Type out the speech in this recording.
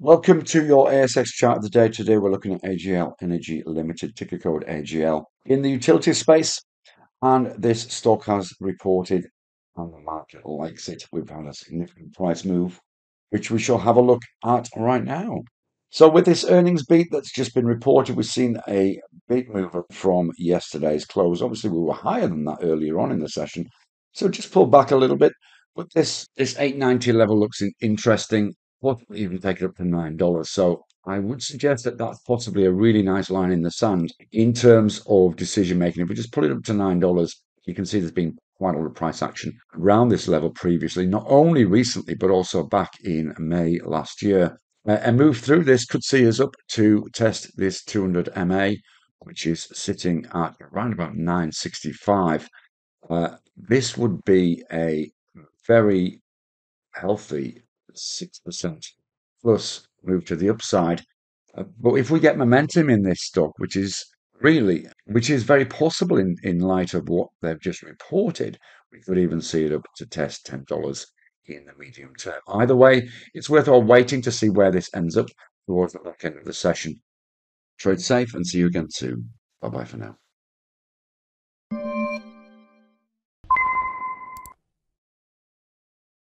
Welcome to your ASX chart of the day. Today we're looking at AGL Energy Limited, ticker code AGL, in the utility space. And this stock has reported, and the market likes it. We've had a significant price move, which we shall have a look at right now. So, with this earnings beat that's just been reported, we've seen a big move from yesterday's close. Obviously, we were higher than that earlier on in the session, so just pulled back a little bit. But this this 890 level looks interesting possibly even take it up to nine dollars. So I would suggest that that's possibly a really nice line in the sand in terms of decision making. If we just put it up to nine dollars, you can see there's been quite a lot of price action around this level previously, not only recently but also back in May last year. Uh, a move through this could see us up to test this 200 MA, which is sitting at around about 965. Uh, this would be a very healthy 6% plus move to the upside. Uh, but if we get momentum in this stock, which is really, which is very possible in, in light of what they've just reported, we could even see it up to test $10 in the medium term. Either way, it's worthwhile waiting to see where this ends up towards the back end of the session. Trade safe and see you again soon. Bye bye for now.